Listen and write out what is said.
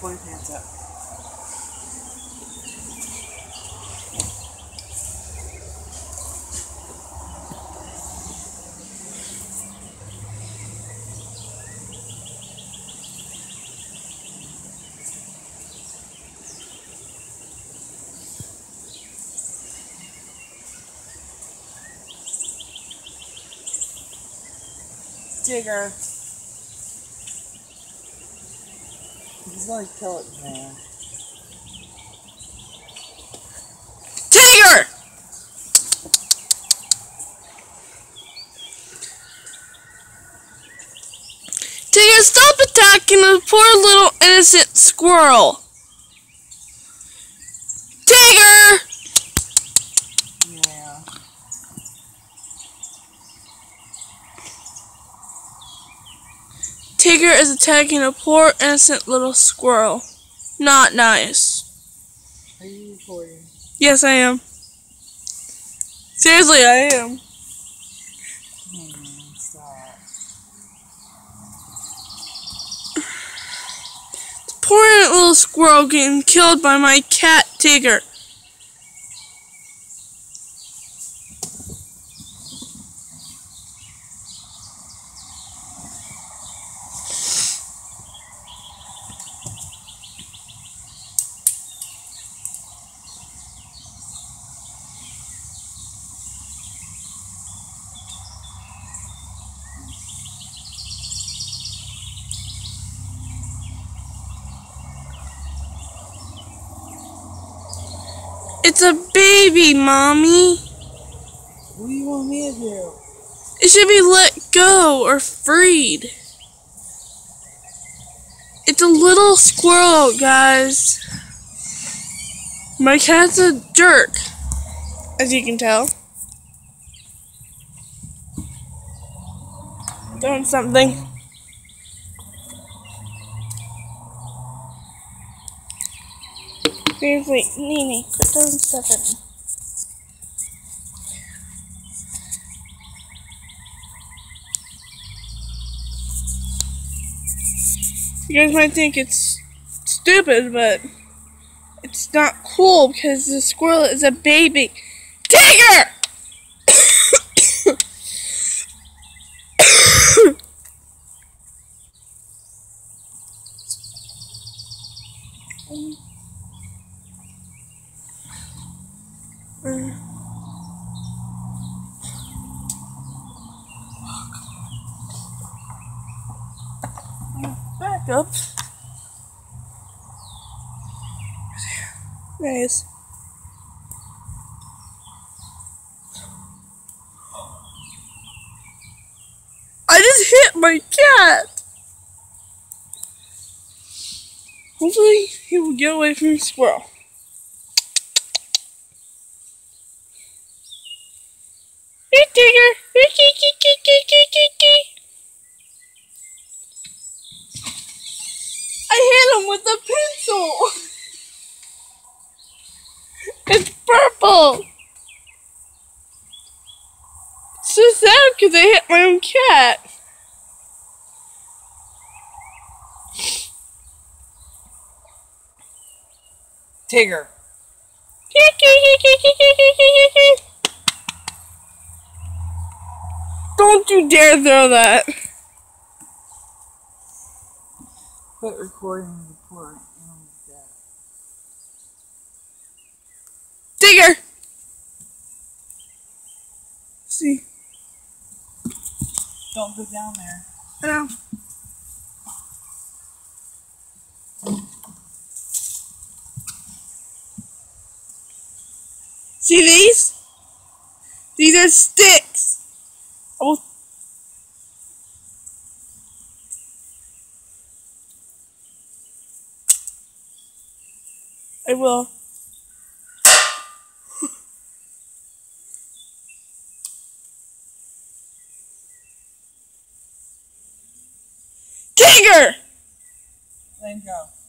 pull your pants up. Tigger. He's gonna kill it, man. Tigger! Tigger, stop attacking the poor little innocent squirrel. Tigger! Yeah. Tigger is attacking a poor innocent little squirrel. Not nice. Are you recording? Yes, I am. Seriously, I am. Hmm, stop. Poor little squirrel getting killed by my cat, Tigger. It's a baby, Mommy. What do you want me to do? It should be let go or freed. It's a little squirrel, guys. My cat's a jerk, as you can tell. Doing something. Seriously, Nene, quit doing stuff at me. You guys might think it's stupid, but it's not cool because the squirrel is a baby. Tigger! Back up. There he is. I just hit my cat. Hopefully he will get away from the squirrel. Hey, Tigger. I hit him with a pencil. It's purple. It's so sad because I hit my own cat. Tigger. Don't you dare throw that. Quit recording the report. Oh my god. Tigger! See, Don't go down there. I know. See these? These are sticks. Oh. I will I will. Tigger! Let him go.